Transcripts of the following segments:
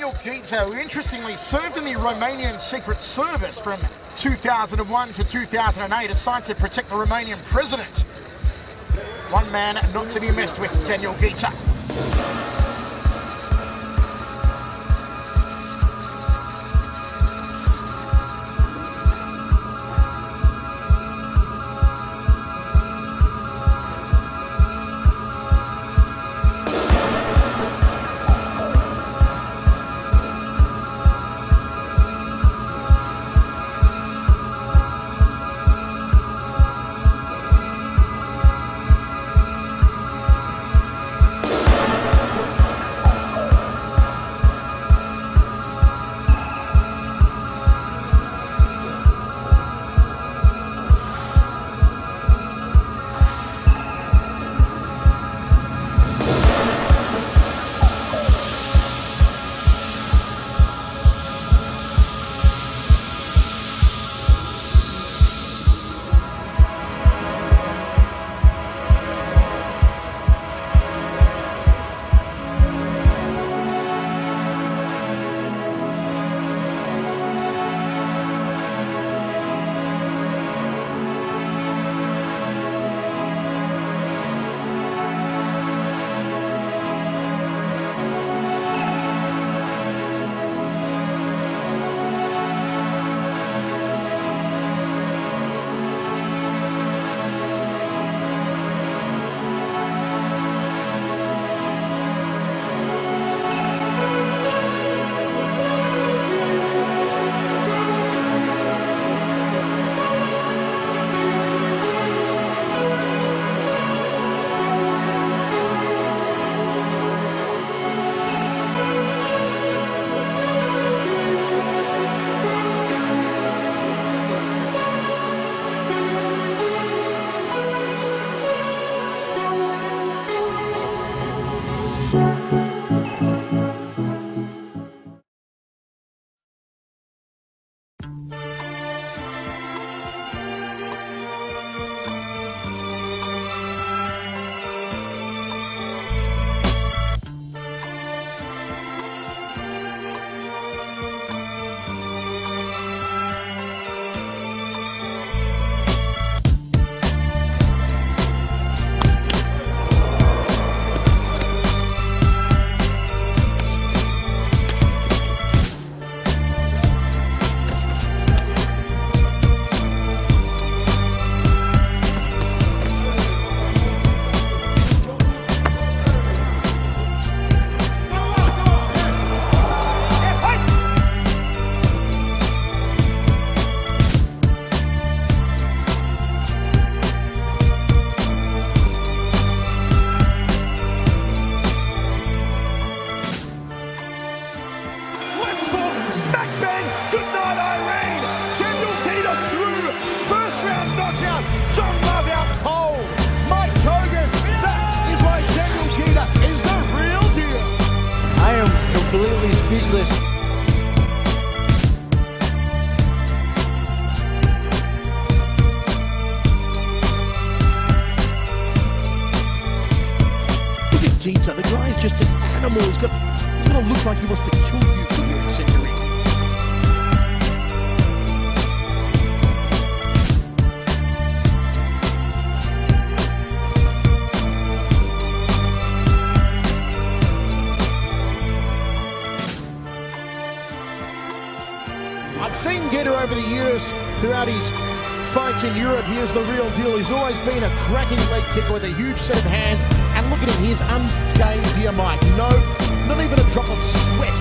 Daniel Ghita, who interestingly served in the Romanian Secret Service from 2001 to 2008, assigned to protect the Romanian president. One man not to be messed with, Daniel Ghita. Look at Ghita, the guy is just an animal. He's got, he's to look like he wants to kill Over the years throughout his fights in Europe. He is the real deal. He's always been a cracking leg kicker with a huge set of hands. And look at him, he's unscathed here, Mike. No, not even a drop of sweat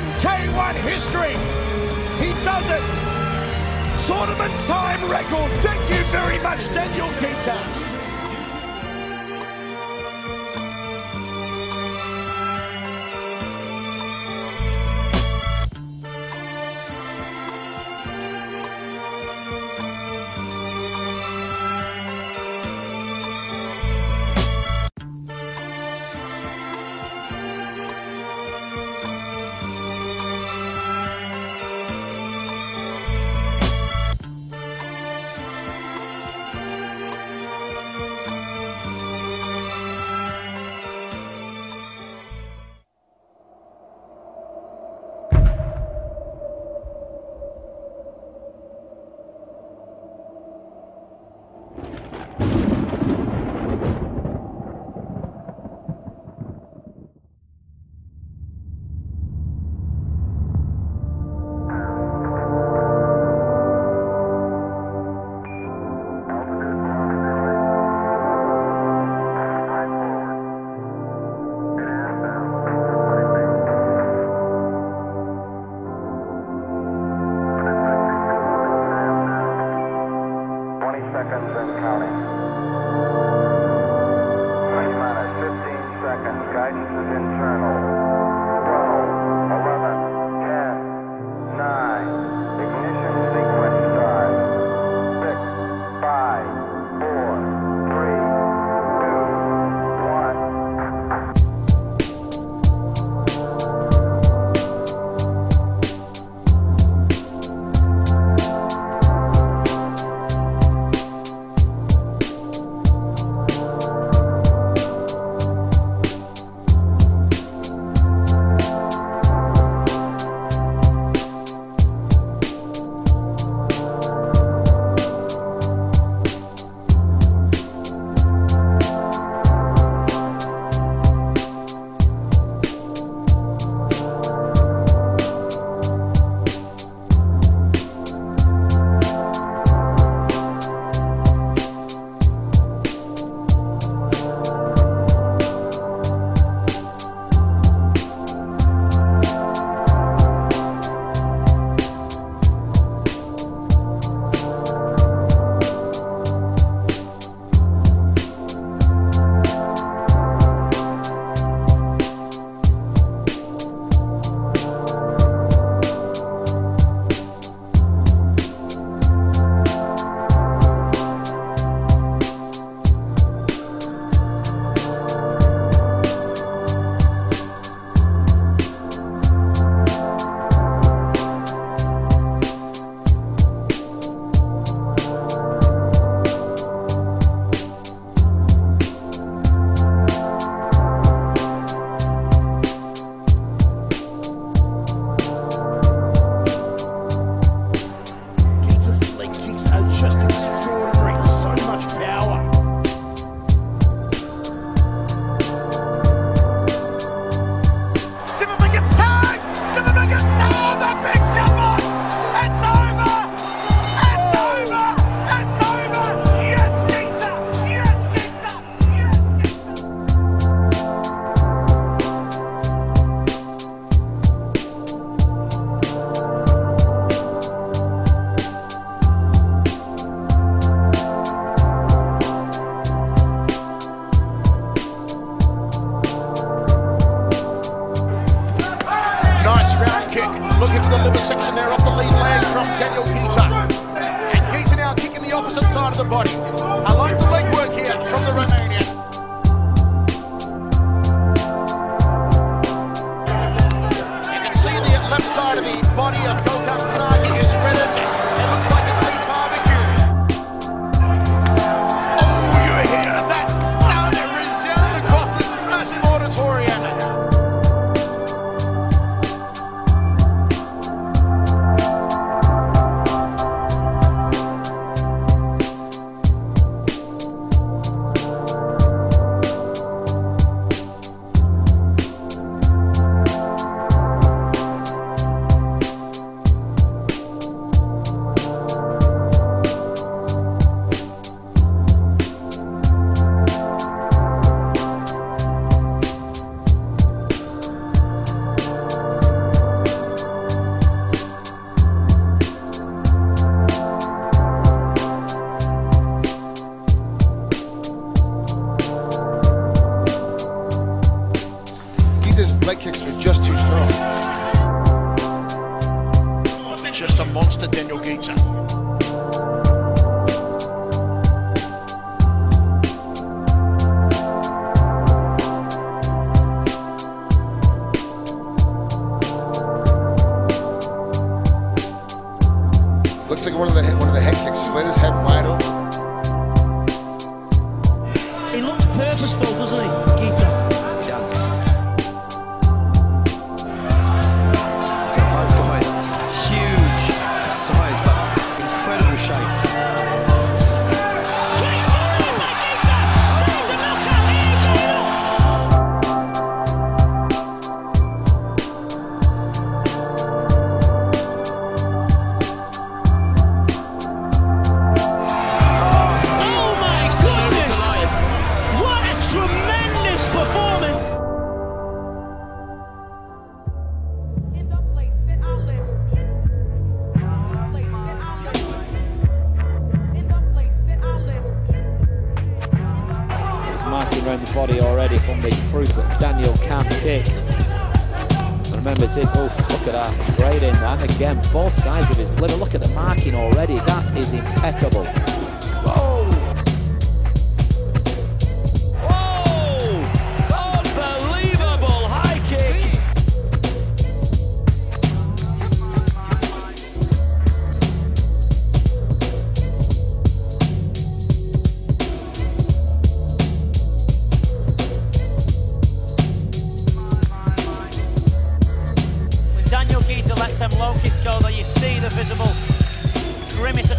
in K1 history. He does it. Tournament time record. Thank you very much, Daniel Ghita. opposite side of the body. I like Just a monster Daniel Gator. remembers this. Oh, look at that. Straight in. And again, both sides of his liver. Look at the marking already. That is impeccable.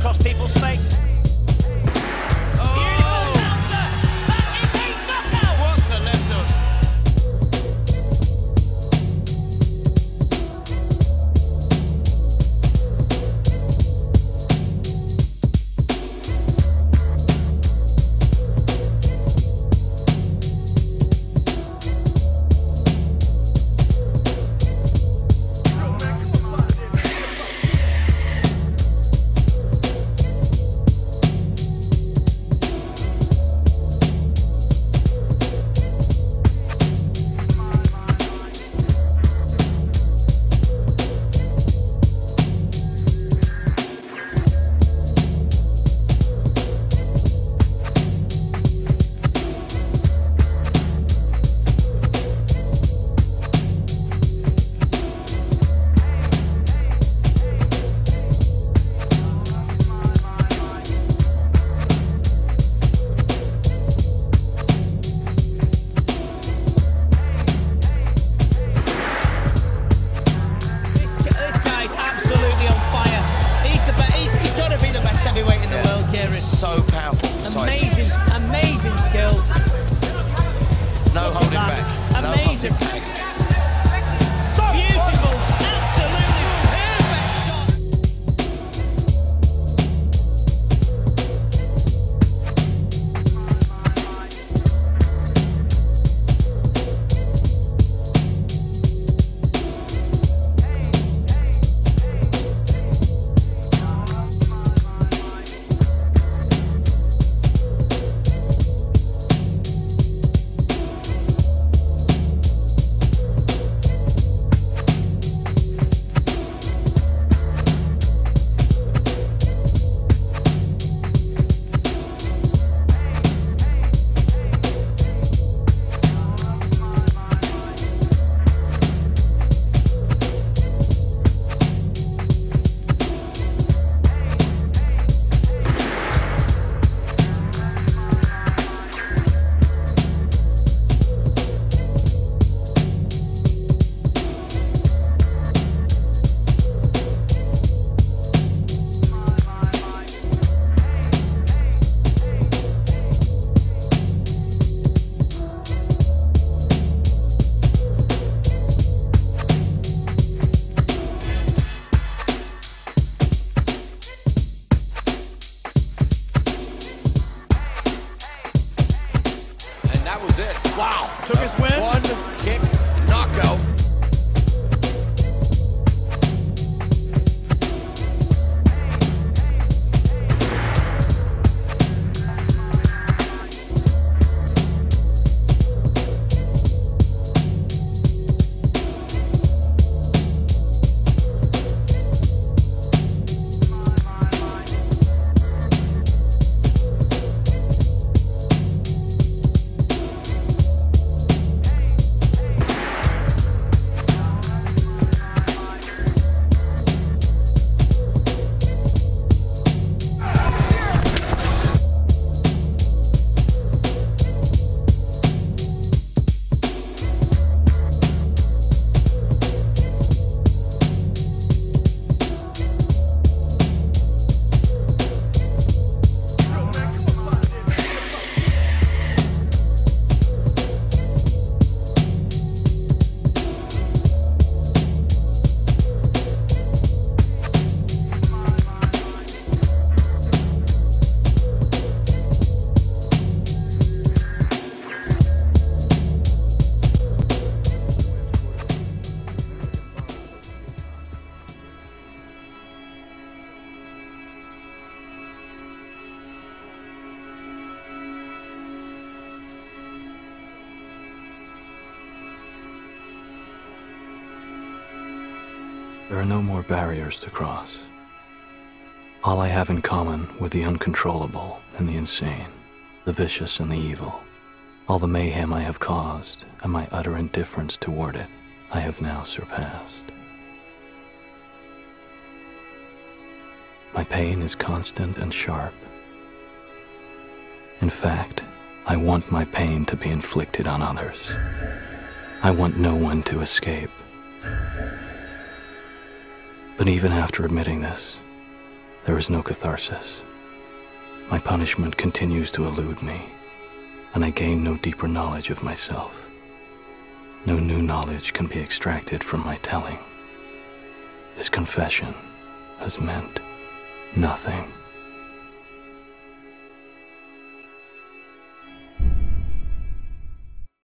across people's faces. so powerful. Amazing, amazing skills. No holding back. Amazing. No There are no more barriers to cross. All I have in common with the uncontrollable and the insane, the vicious and the evil, all the mayhem I have caused and my utter indifference toward it, I have now surpassed. My pain is constant and sharp. In fact, I want my pain to be inflicted on others. I want no one to escape. But even after admitting this, there is no catharsis. My punishment continues to elude me, and I gain no deeper knowledge of myself. No new knowledge can be extracted from my telling. This confession has meant nothing.